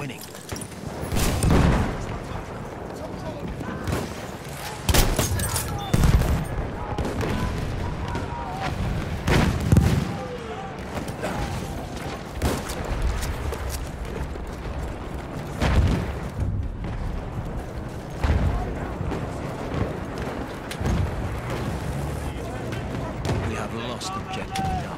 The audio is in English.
winning. lost objective.